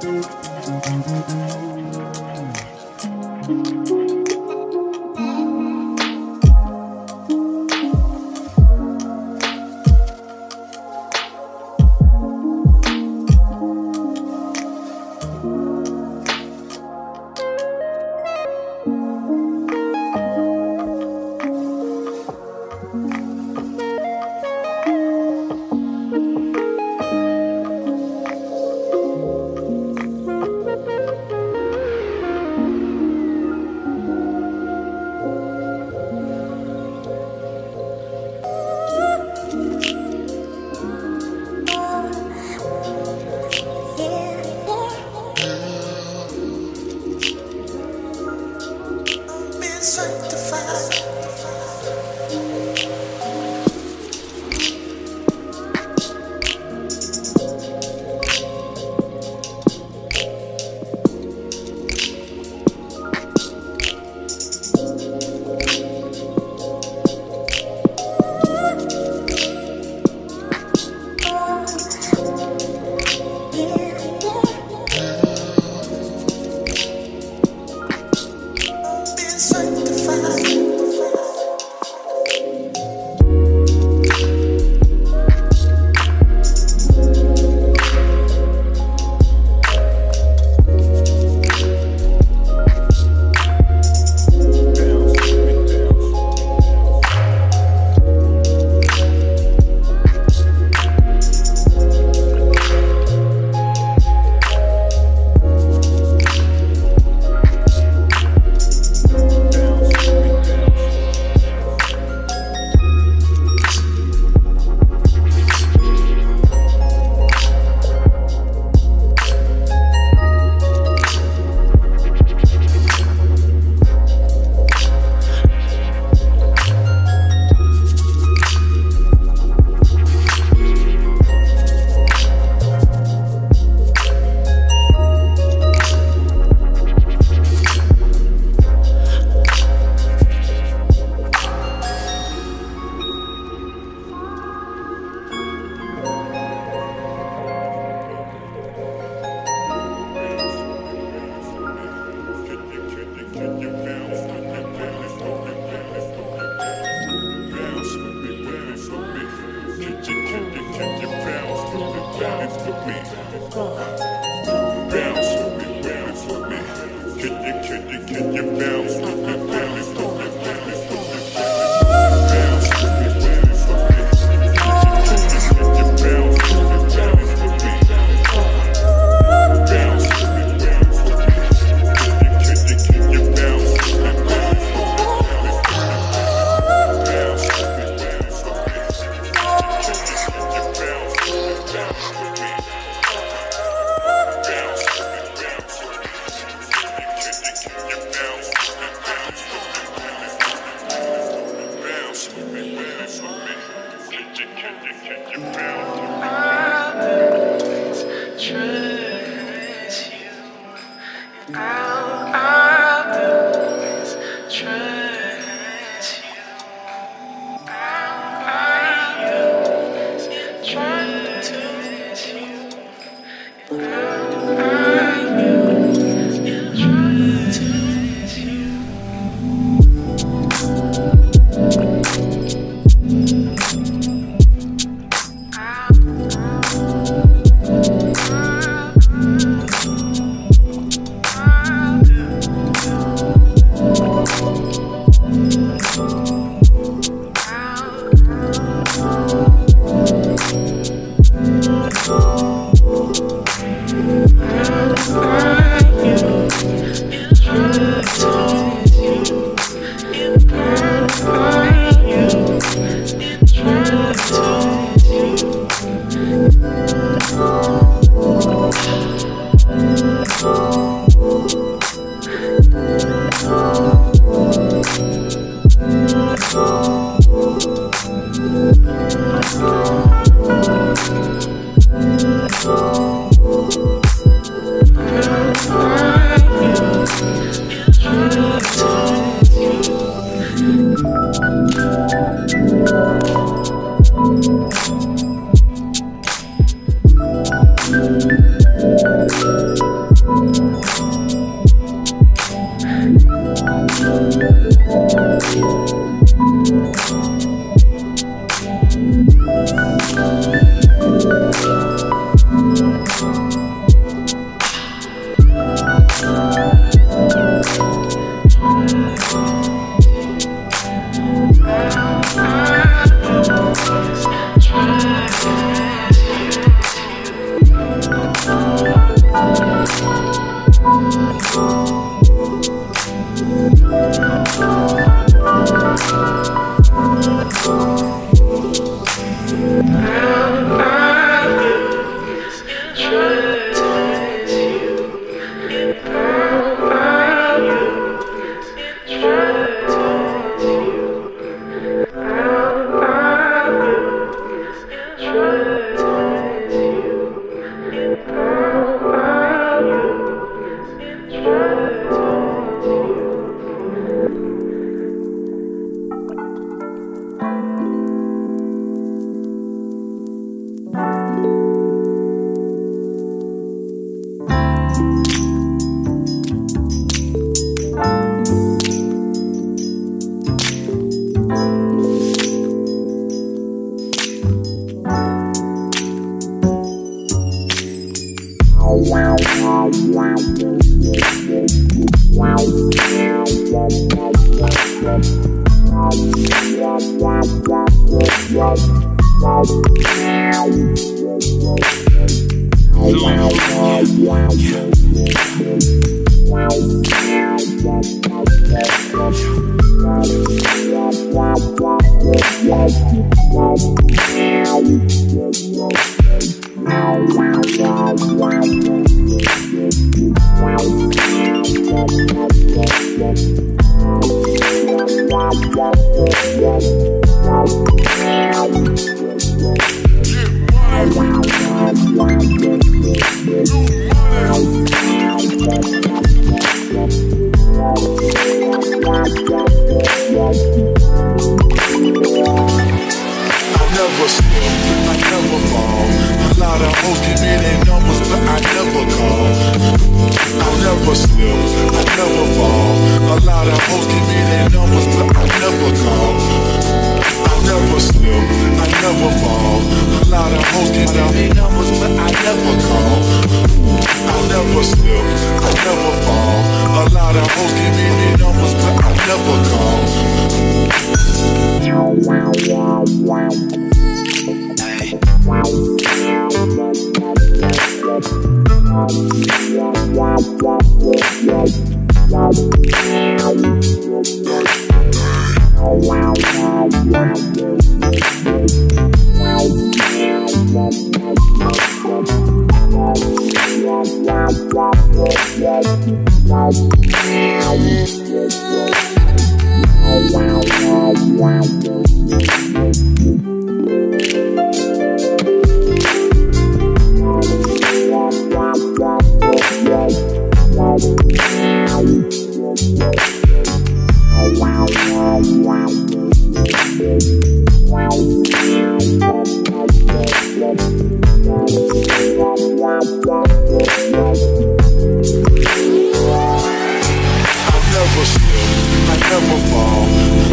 Bounce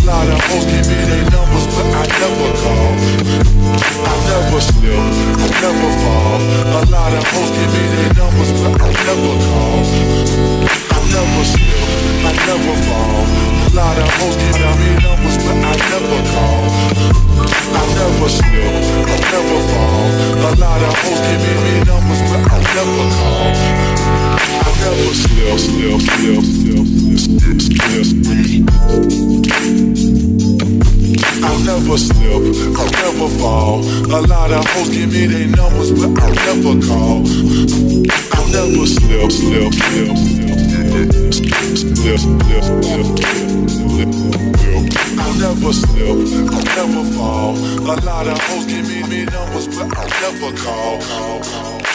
lot of hoes give me their numbers, but I never call. I never slip, I never fall. A lot of hoes give me their numbers, but I never call never slip, I never fall. A lot of hoes give I read numbers, but I never call. I never slip, I never fall. A lot of hoes give me numbers, but I never call. I never slip, slip, slip, slip, slip, slip, slip. I never slip, I never fall. A lot of hoes give me their numbers, but I never call. I never slip, slip, slip, slip. I'll never slip, I'll never fall. A lot of hoes give me, me numbers, but I'll never call.